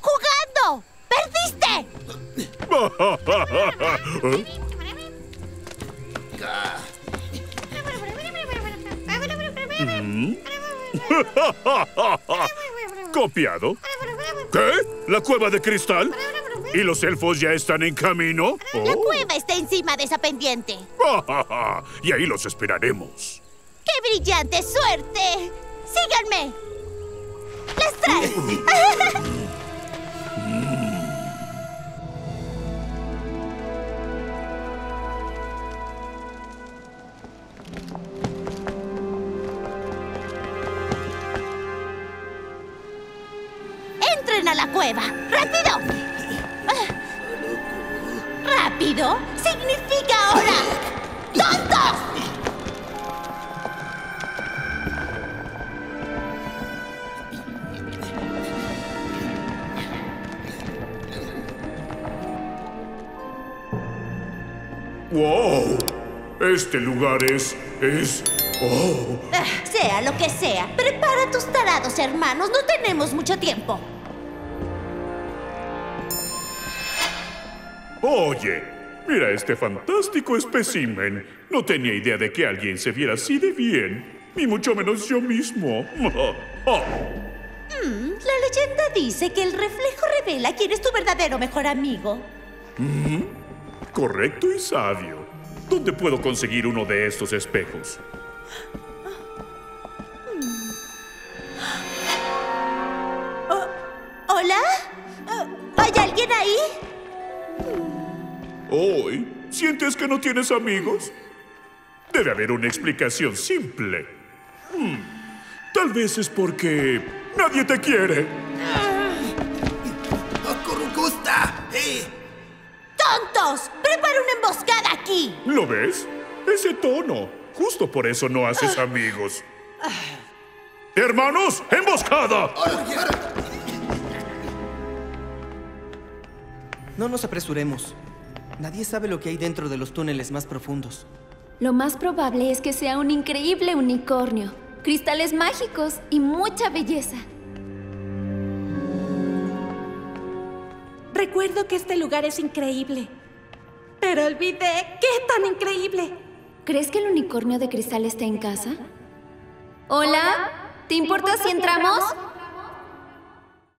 jugando. ¡Perdiste! ¿Copiado? ¿Qué? ¿La cueva de cristal? ¿Y los elfos ya están en camino? La Oh. cueva está encima de esa pendiente. y ahí los esperaremos. ¡Qué brillante suerte! ¡Síganme! ¡Les trae! la cueva! ¡Rápido! ¿Rápido? ¡Significa ahora! ¡Tontos! ¡Wow! Este lugar es... es... ¡Oh! Ah, Sea lo que sea, prepara tus tarados hermanos, no tenemos mucho tiempo. Oye, mira este fantástico espécimen. No tenía idea de que alguien se viera así de bien, ni mucho menos yo mismo. Mm, la leyenda dice que el reflejo revela quién es tu verdadero mejor amigo. correcto y sabio. ¿Dónde puedo conseguir uno de estos espejos? ¿Hola? Ah, ¿Hay alguien ahí? Hoy, ¿sientes que no tienes amigos? Debe haber una explicación simple. Hmm, Tal vez es porque nadie te quiere. ¡Ocurucusta! ¡Eh! ¡Tontos! ¡Prepara una emboscada aquí! ¿Lo ves? Ese tono. Justo por eso no haces amigos. Hermanos, emboscada. No nos apresuremos. Nadie sabe lo que hay dentro de los túneles más profundos. Lo más probable es que sea un increíble unicornio, cristales mágicos y mucha belleza. Recuerdo que este lugar es increíble. Pero olvidé qué tan increíble. ¿Crees que el unicornio de cristal está en casa? ¿Hola? ¿Te importa si entramos?